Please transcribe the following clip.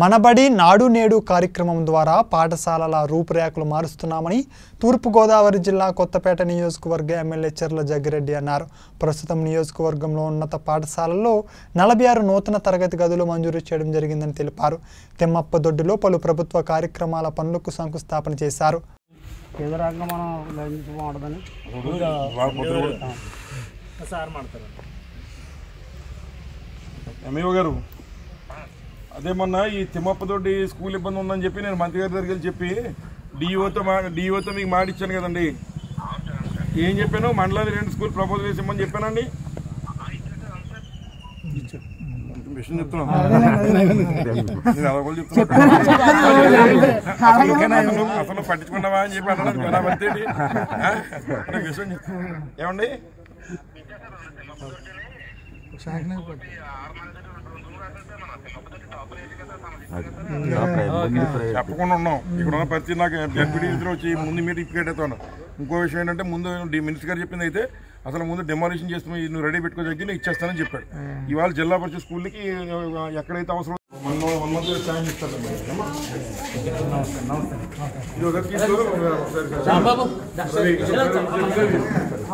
మనబడి నాడు నేడు కార్యక్రమం ద్వారా పాఠశాలల రూపురేఖలు మారుస్తున్నామని తూర్పుగోదావరి జిల్లా కొత్తపేట నియోజకవర్గ ఎమ్మెల్యే చెర్ల జగ్గిరెడ్డి అన్నారు. ప్రస్తుతం నియోజకవర్గంలో ఉన్నత పాఠశాలల్లో నలభై ఆరు నూతన తరగతి గదులు మంజూరు చేయడం జరిగిందని తెలిపారు. తిమ్మప్పదొడ్డిలో పలు ప్రభుత్వ కార్యక్రమాల పనులకు శంకుస్థాపన చేశారు. గారు అదే మొన్న ఈ తిమ్మప్పతోటి స్కూల్ ఇబ్బంది ఉందని చెప్పి నేను మంత్రి గారి దగ్గరికి చెప్పి డిఈఓతో మా డిఈఓతో మీకు మాట ఇచ్చాను కదండి. ఏం చెప్పాను? మండలాది రెండు స్కూల్ ప్రపోజల్ వేసి ఇమ్మని చెప్పానండి. విషయం చెప్తున్నాను. అసలు పట్టించుకున్నావా అని చెప్పి అన్నాడు. ఏమండి? చెప్పకుండా ఉన్నాం ఇక్కడ ఉన్న పరిస్థితి నాకు ఎంపీడీ వచ్చి ముందు మీరు ఇప్పికెట్టేస్తాను ఇంకో విషయం ఏంటంటే ముందు డి మినిస్టర్ గారు చెప్పింది అయితే అసలు ముందు డెమాలిషన్ చేస్తే నువ్వు రెడీ పెట్టుకో దగ్గర నేను ఇచ్చేస్తానని చెప్పాడు ఇవాళ జిల్లా పరిషత్ స్కూల్కి ఎక్కడైతే అవసరం వన్ వన్ మంత్ టైం ఇస్తాను ఇది ఒకటి తీసుకో,